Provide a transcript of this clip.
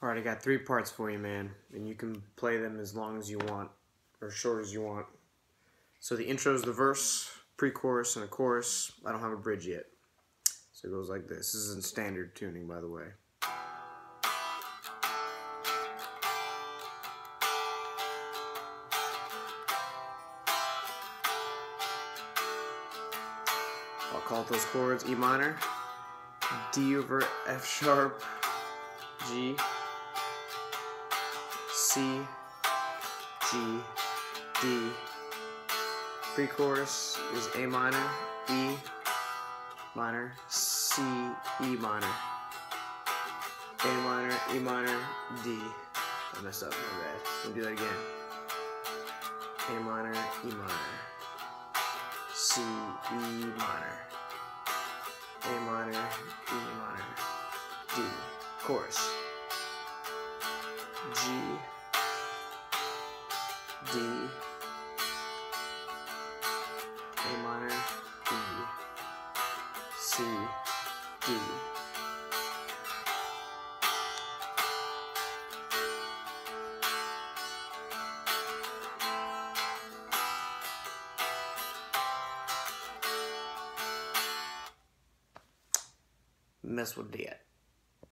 All right, I got three parts for you, man, and you can play them as long as you want or short as you want. So the intro is the verse, pre-chorus, and a chorus. I don't have a bridge yet. So it goes like this. This is in standard tuning, by the way. I'll call those chords E minor, D over F sharp, G, C, G, D. Pre-chorus is A minor, E minor, C, E minor, A minor, E minor, D. I messed up, my bad. Let me do that again. A minor, E minor, C, E minor, A minor, E minor, D. Chorus. G, D, A minor, E, C, D. Mess with that.